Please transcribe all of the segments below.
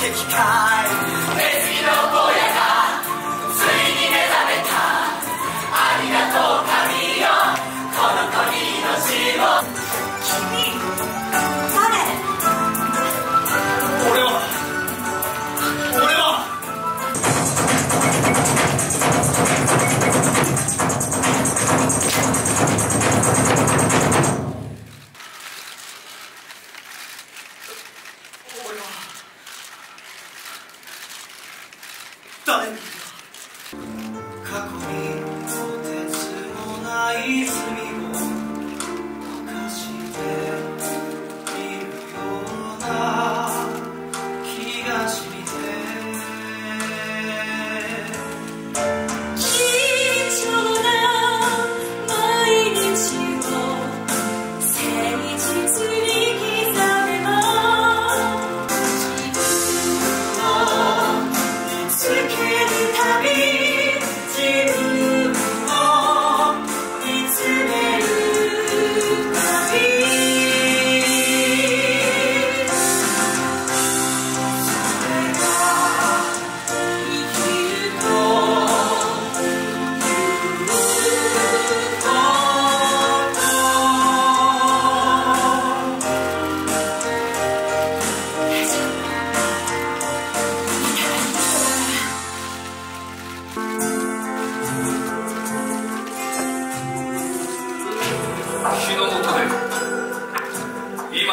敵かい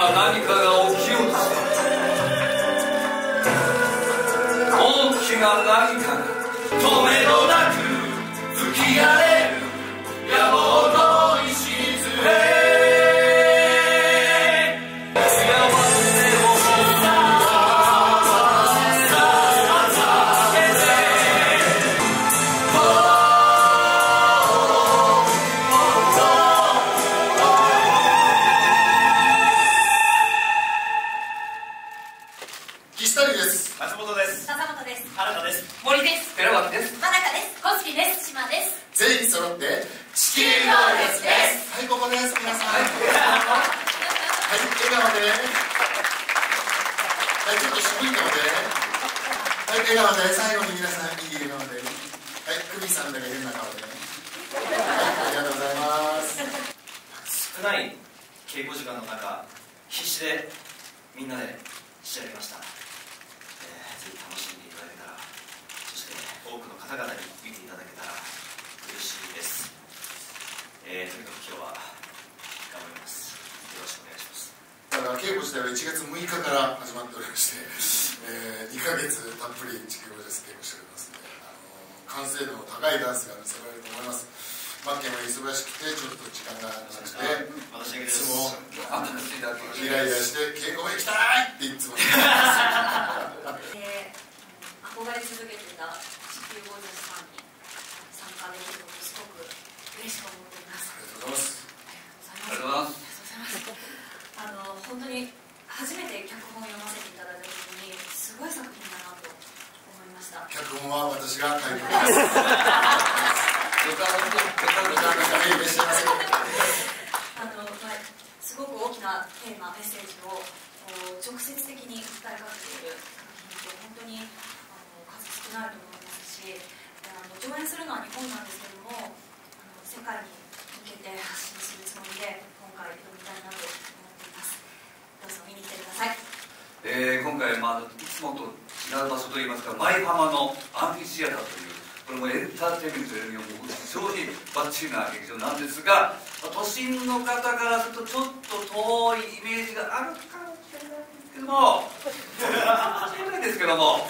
から何かが起きようとする。大きな何かが止めどなく吹き荒れ笑顔で最後に皆さんいい笑顔ではい久美さんだけ変な顔ではいありがとうございます。少ない稽古時間の中必死でみんなで仕上げました、えーぜひ楽しんでいただけたらそして多くの方々に見ていただけたら嬉しいです、えーとにかく今日は頑張りますよろしくお願いしますだから稽古自体は1月6日から始まっておりまして、えー2ヶ月たっぷり地球ゴーレス稽古しておりますので、あの完成度の高いダンスが見せられると思います。マッケンは忙しくてちょっと時間がなくていつもイライラして稽古へ行きたいっていつも言ってますで憧れ続けてた地球ゴージャスさんに参加できることすごく嬉しく思っていますありがとうございますありがとうございますありがとうございますあの本当に初めて脚本を読ませていただいた時にすごい作品だなと思いました脚本は私が書いておりますあの、まあ、すごく大きなテーマメッセージを直接的に訴えかけている作品って本当にあの数少ないと思いますしあの上演するのは日本なんですけれどもあの世界に向けて発信するつもりで今回挑みたいなと思っていますどうぞ見に来てくださいえー今回、まあ、いつもと違う場所といいますか舞浜のアンフィシアターというこれもエンターテインメントよりも非常にバッチリな劇場なんですが都心の方からするとちょっと遠いイメージがあるかもしれないですけどもしれないですけども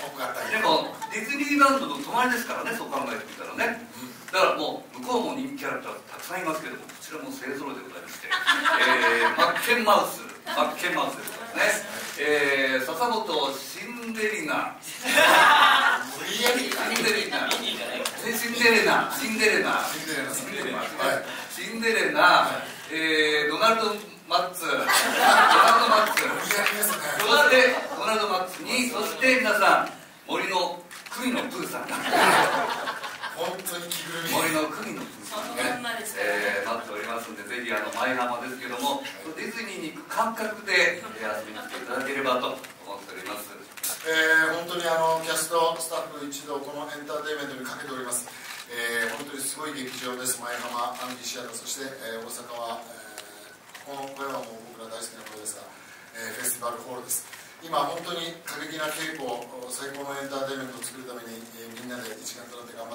でもディズニーランドの隣ですからねそう考えてみたらね。だからもう向こうも人気キャラクターたくさんいますけどもこちらも勢ぞろいでございまして、えー、マッケンマウスマッケンマウスでございますね。えー、笹本シンデレナ。シンデレナ。シンデレナ。シンデレナ。シンデレナ。シンデレナ、えー、ドナルド・マッツ。ドナルド・マッツ。ドナルド・マッツにそして皆さん森のクイのプーさん。本当に着ぐるみ森の国のね、えー、なっておりますんでぜひあの舞浜ですけども、ディズニーに行く感覚で、え、遊びに来ていただければと思っております、えー、本当にあのキャストスタッフ一同このエンターテインメントにかけております、えー、本当にすごい劇場です。舞浜アンディシアタそして、えー、大阪は、えー、この声はもう僕ら大好きな声ですが、えー、フェスティバルホールです。今本当に過激な稽古最高のエンターテインメントを作るために、えー、みんなで一丸となって頑張って